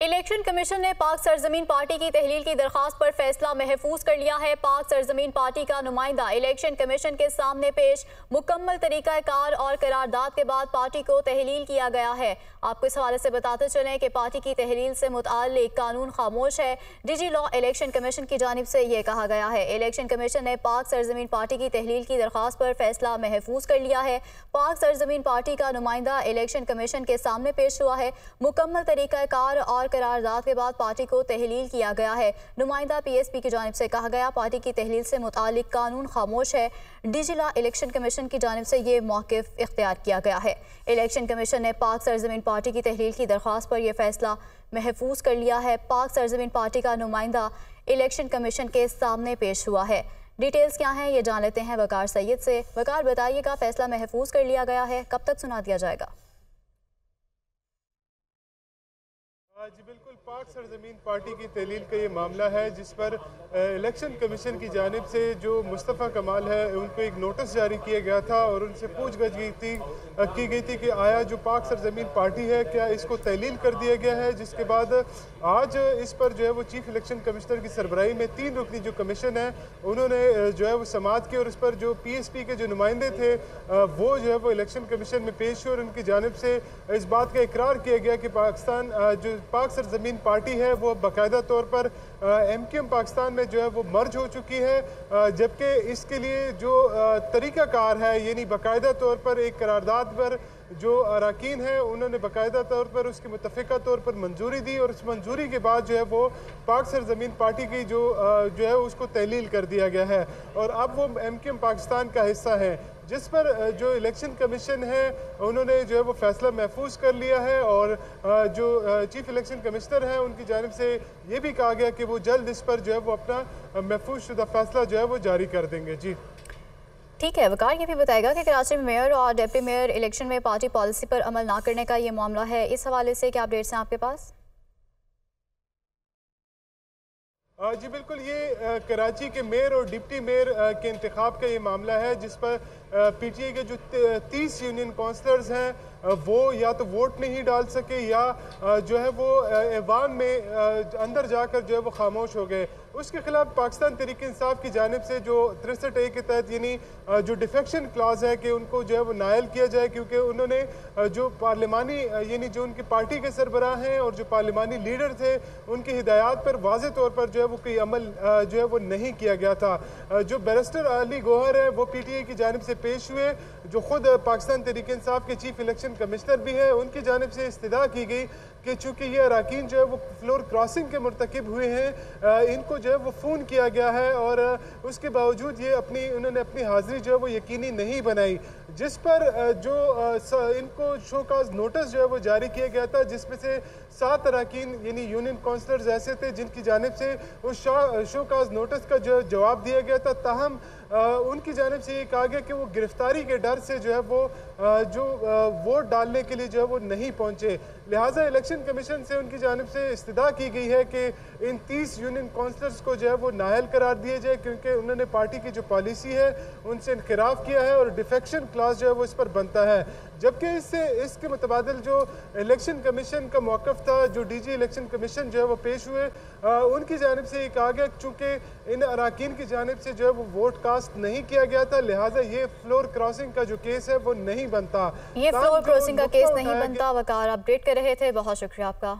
Election commission ने पाक सरजमीन party की तहलील की दरखास्त पर फैसला महफूज कर लिया है। पाक सरजमीन पार्टी का नुमाइंदा इलेक्शन कमीशन के सामने पेश मुकम्मल तरीक़ाकार और करारदाद के बाद पार्टी को तहलील किया गया है। आपको इस हवाले से बताते चलें कि पार्टी की तहलील से मुतल कानून खामोश है। डिजी लॉ इलेक्शन कमीशन की जानब से यह कहा गया है। इलेक्शन कमीशन ने पाक सरजमीन पार्टी की तहलील की दरखास्त पर फैसला महफूज कर लिया है। पाक सरजमीन पार्टी का नुमाइंदा इलेक्शन कमीशन के सामने पेश हुआ है। मुकम्मल तरीक़ाकार और करारदाद के बाद पार्टी को तहलील किया गया है। नुमाइंदा पी एस पी की जानब से कहा गया, पार्टी की तहलील से मुतल कानून खामोश है। डिजिला इलेक्शन कमीशन की जानब से ये मौक़ इख्तियार किया गया है। इलेक्शन कमीशन ने पाक सरजमीन पार्टी की तहलील की दरख्वास्त पर यह फैसला महफूज कर लिया है। पाक सरजमीन पार्टी का नुमाइंदा इलेक्शन कमीशन के सामने पेश हुआ है। डिटेल्स क्या हैं ये जान लेते हैं वकार सैयद से। वकार, बताइएगा, फैसला महफूज कर लिया गया है। कब तक सुना दिया जाएगा? जी, बिल्कुल। पाक सरजमीन पार्टी की तहलील का ये मामला है, जिस पर इलेक्शन कमीशन की जानब से जो मुस्तफ़ा कमाल है, उनको एक नोटिस जारी किया गया था और उनसे पूछ गछ की थी की गई थी कि आया जो पाक सरजमीन पार्टी है, क्या इसको तहलील कर दिया गया है? जिसके बाद, आज इस पर जो है वो चीफ इलेक्शन कमिश्नर की सरबराही में तीन रुकनी जो कमीशन है, उन्होंने जो है वो समात की और इस पर जो पी एस पी के जो नुमाइंदे थे वो जो है वो इलेक्शन कमीशन में पेश हुए और उनकी जानब से इस बात का इकरार किया गया कि पाकिस्तान जो पाक सरजमीन पार्टी है, वो बाकायदा तौर पर एम क्यू एम पाकिस्तान में जो है वो मर्ज हो चुकी है जबकि इसके लिए जो तरीक़ाकार है, यानी बाकायदा तौर पर एक करारदाद पर जो अरकान हैं, उन्होंने बाकायदा तौर पर उसकी मुतफ़ा तौर पर मंजूरी दी और उस मंजूरी के बाद जो है वो पाक सरजमीन पार्टी की जो जो है उसको तहलील कर दिया गया है। और अब वो एम क्यू एम पाकिस्तान का हिस्सा है, जिस पर जो इलेक्शन कमीशन है, उन्होंने जो है वो फैसला महफूज कर लिया है और जो चीफ इलेक्शन कमिश्नर हैं, उनकी जानब से ये भी कहा गया कि वो जल्द इस पर जो है वो अपना महफूज शुदा फैसला जो है वो जारी कर देंगे। जी। ठीक है, वकार ये भी बताएगा कि कराची में मेयर और डिप्टी मेयर इलेक्शन में पार्टी पॉलिसी पर अमल ना करने का ये मामला है। इस हवाले से क्या अपडेट्स हैं आपके पास? जी बिल्कुल, ये कराची के मेयर और डिप्टी मेयर के इंतखब का ये मामला है, जिस पर पीटीए के जो तीस यूनियन काउंसलर्स हैं वो या तो वोट नहीं डाल सके या जो है वो ऐवान में अंदर जाकर जो है वो खामोश हो गए। उसके खिलाफ पाकिस्तान तरीके इंसाफ की जानब से जो तिरसठ ए के तहत, यानी जो डिफेक्शन क्लाज है कि उनको जो है वो नायल किया जाए, क्योंकि उन्होंने जो पार्लिमानी यानी जो उनकी पार्टी के सरबराह हैं और जो पार्लिमानी लीडर थे, उनकी हिदायत पर वाज तौर पर जो है वो कोई अमल जो है वो नहीं किया गया था। जो बैरिस्टर अली गोहर है, वो पी टी ए की जानब से पेश हुए, जो खुद पाकिस्तान तरीके इंसाफ के चीफ इलेक्शन कमिश्नर भी हैं, उनकी जानब से इस्तः की गई कि चूँकि ये अरकान जो है वो फ्लोर क्रॉसिंग के मरतकब हुए हैं इनको जो है वो फ़ोन किया गया है और उसके बावजूद ये अपनी, उन्होंने अपनी हाज़िरी जो है वो यकीनी नहीं बनाई, जिस पर जो इनको शोकाज नोटिस जो है वो जारी किया गया था, जिसमें से सात अरकान, यानी यूनियन काउंसलर्स ऐसे थे जिनकी जानब से उस शोकाज नोटिस का जो जवाब दिया गया था, ताहम उनकी जानब से ये कहा गया कि वो गिरफ्तारी के डर से जो है वो जो वोट डालने के लिए जो है वो नहीं पहुँचे। लिहाजा इलेक्शन कमीशन से उनकी जानब से इस्तः की गई है कि इन तीस यूनियन काउंसलर्स को जो है वो नाहल करार दिए जाए क्योंकि उन्होंने पार्टी की जो पॉलिसी है उनसे इनखराब किया है और डिफेक्शन क्लास जो है वो इस पर बनता है। जबकि इससे इसके मुतबादल जो इलेक्शन कमीशन का मौक़ था जो डी जी इलेक्शन कमीशन जो है वो पेश हुए आ, उनकी जानब से ये कहा गया चूँकि इन अरकान की जानब से जो है वो वोट कास्ट नहीं किया गया था लिहाजा ये फ्लोर क्रॉसिंग का जो केस है वो नहीं बनता। ये फ्लोर क्रॉसिंग का केस नहीं बनता वकार अपडेट कर। रहे थे। बहुत शुक्रिया आपका।